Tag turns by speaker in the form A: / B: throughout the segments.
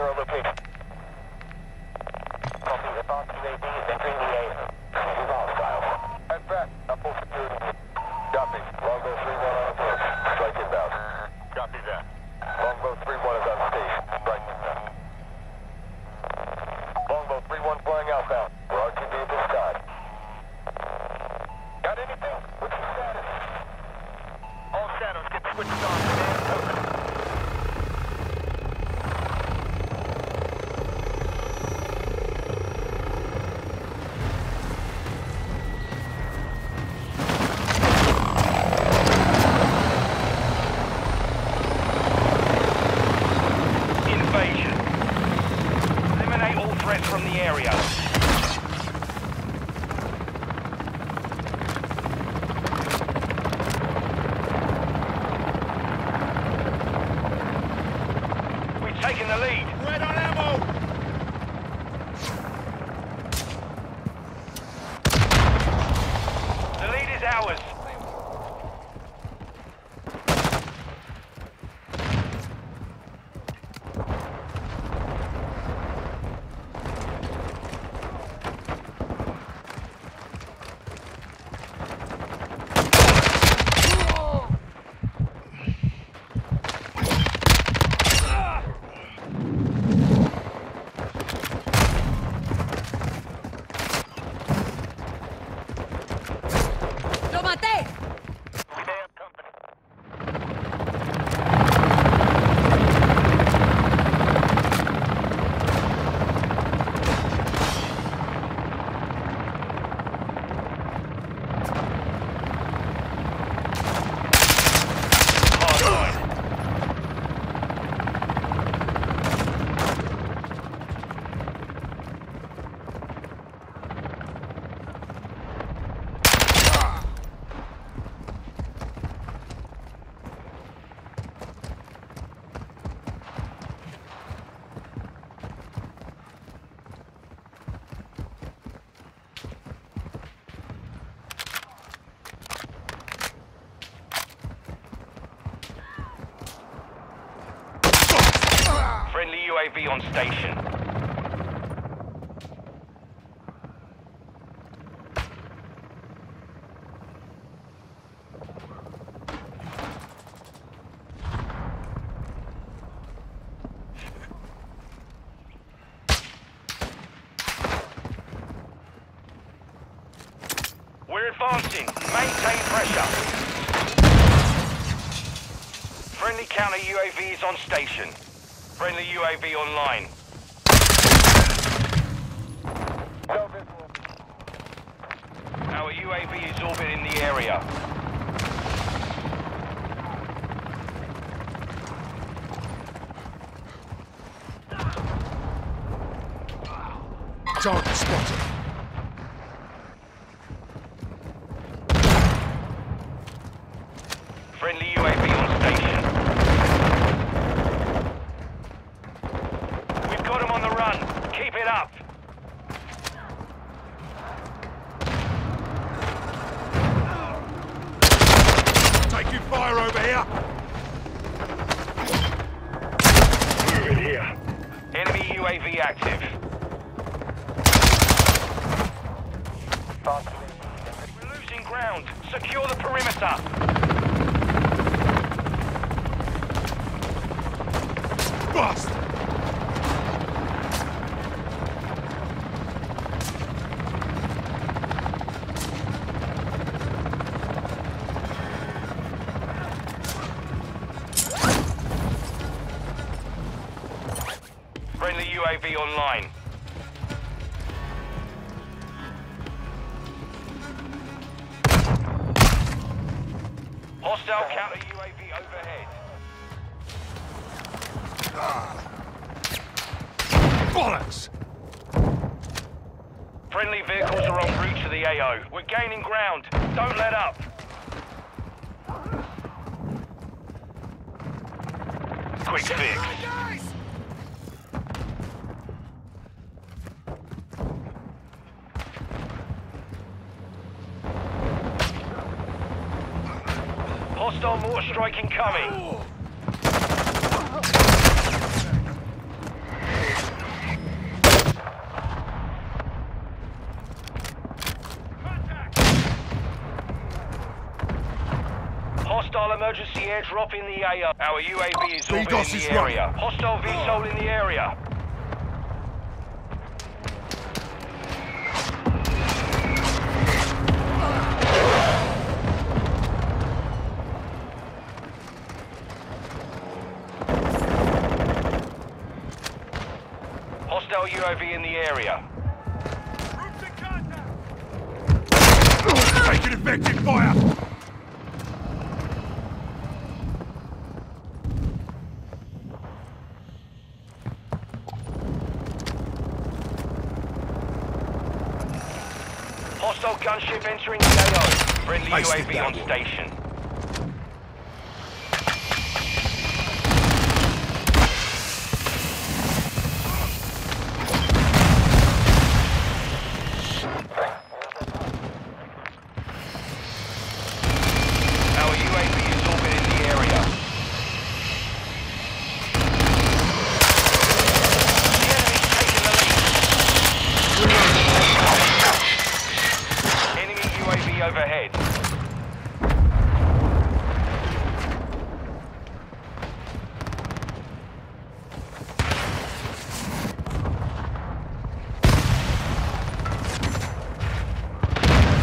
A: our location. Copy, the boss UAV is entering the AO. Move out, Head back. I'm security. Copy. Longbow 3-1 on approach. Strike inbound. Copy that. Longbow 3-1 is on station. Strike inbound. Longbow 3-1 flying outbound. We're RTB at this time. Got anything? What's the status? All shadows get switched on. Command open.
B: Invasion. Eliminate all threats from the area. We've the lead.
C: Red on ammo!
B: The lead is ours.
D: ¡Lo maté!
A: We may have company.
B: Hardline. Friendly UAV on station. We're advancing. Maintain pressure. Friendly counter UAV is on station. Friendly UAV online. Our UAV is orbiting the area.
C: Target spotted.
B: Friendly UAV on station. We've got him on the run. Keep it up.
C: Taking fire over here! Moving here.
B: Enemy UAV active.
A: Boss UAV.
B: We're losing ground. Secure the perimeter.
C: Bust! Bollocks!
B: Friendly vehicles are en route to the AO. We're gaining ground. Don't let up. Quick fix. Hostile mortar strike incoming. Hostile emergency airdrop in the AO. Our UAV is orbiting
C: DDoS
B: the
C: is
B: area.
C: running.
B: Hostile VTOL in the area. Hostile UAV in the area.
C: Taking effective fire!
B: Gunship the AO. Friendly UAV on station. Our UAV is orbiting the area. The enemy's taking the lead. Enemy UAV overhead.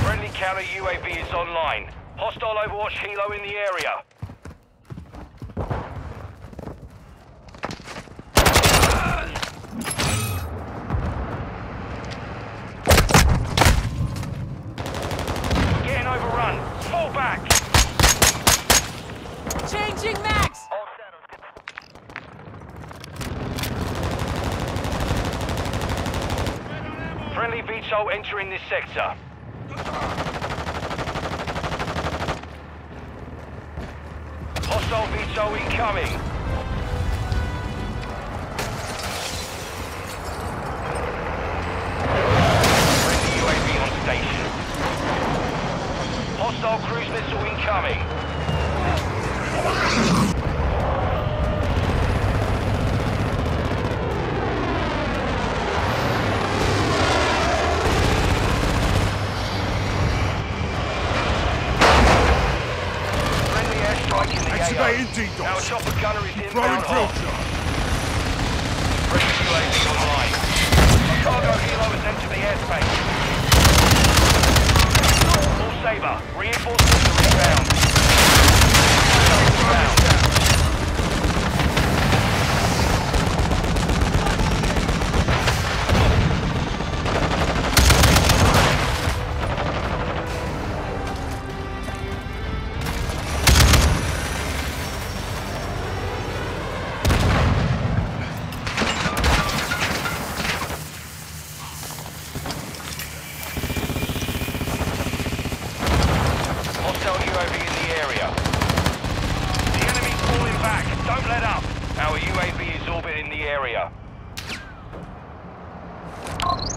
B: Friendly counter UAV is online. Hostile Overwatch Helo in the area. Getting overrun. Fall back.
D: Changing max!
B: Friendly VTOL entering this sector. Hostile VTOL incoming. Friendly UAV on station. Hostile cruise missile incoming. Friendly airstrike in the AO. Our chopper gunner is
C: Throwing drill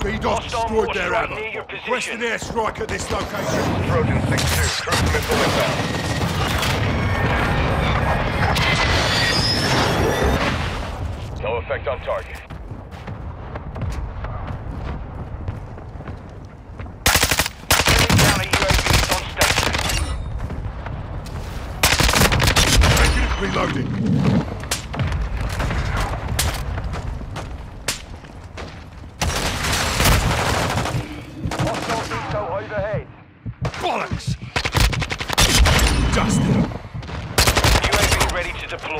B: Hostile
C: destroyed their ammo. Request an airstrike at this location.
A: Trojan 6-2, cruise missile inbound. No effect on target.
B: Friendly counter UAV is on station.
C: Taking it, reloading.
B: Hostile VTOL overhead.
C: Bollocks! Dusted them.
B: UAV ready to deploy.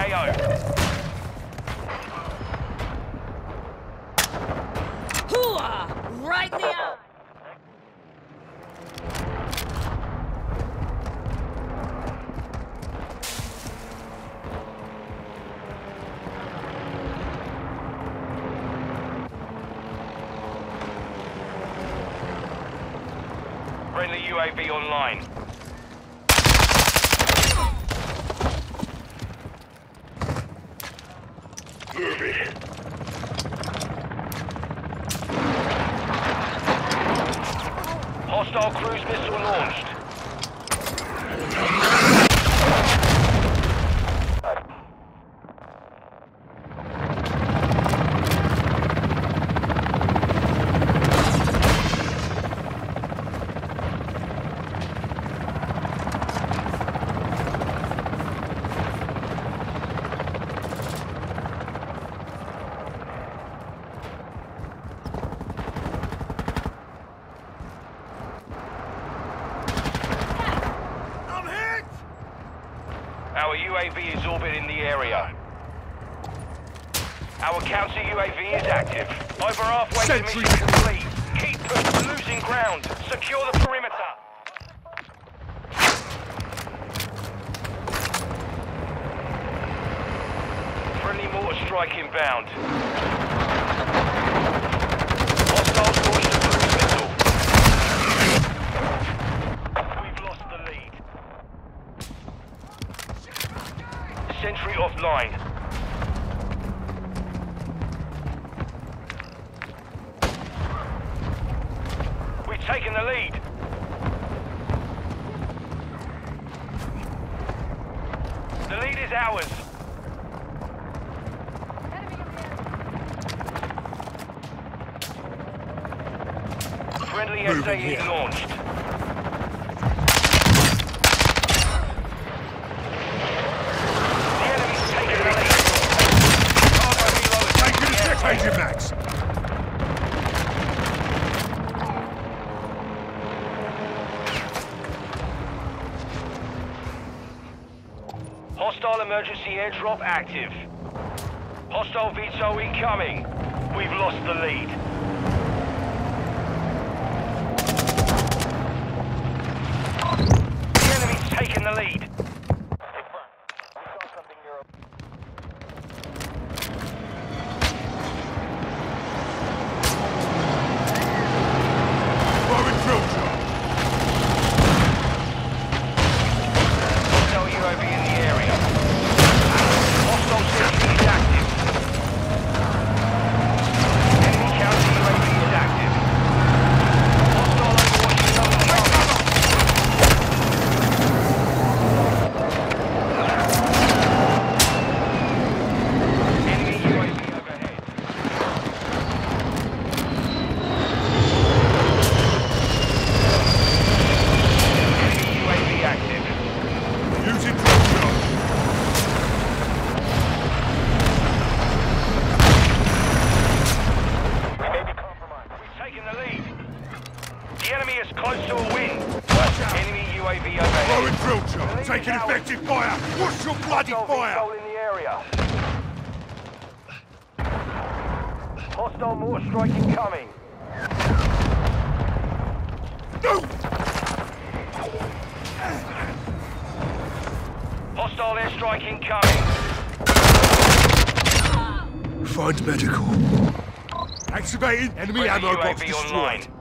E: AO.
D: Hooah! right in the eye.
B: Friendly UAV online. Hostile cruise missile launched. UAV is orbiting the area. Our counter UAV is active. Over halfway to mission complete. Keep pushing, losing ground. Secure the perimeter. Friendly mortar strike inbound. Hostiles launched a cruise missile. We've lost the lead. Offline. We've taken the lead. The lead is ours. Friendly
C: Moving
B: SAE launched. The enemy's taken the lead. Cargo helo is
C: Taking
B: taking
C: a
B: the
C: check
B: airspace.
C: engine max.
B: Emergency airdrop active. Hostile VTOL incoming. We've lost the lead. The enemy's taken the lead.
C: Throwing drill charge.
B: Hostile UAV in the area. Hostile sentry is active. Enemy counter UAV is active. Hostile overwatch zone incoming. Enemy UAV overhead. Enemy UAV active.
C: Using drill charge.
B: We may be compromised. We've taken the lead. The enemy is close to a win. Enemy UAV overhead.
C: Throwing drill charge. Taking effective fire. What's your bloody
B: Hostile
C: fire?
B: In the area. Hostile mortar strike incoming.
C: No!
B: Hostile airstrike incoming.
C: Find medical. Activating. Enemy
B: Friendly
C: ammo box destroyed.
B: online.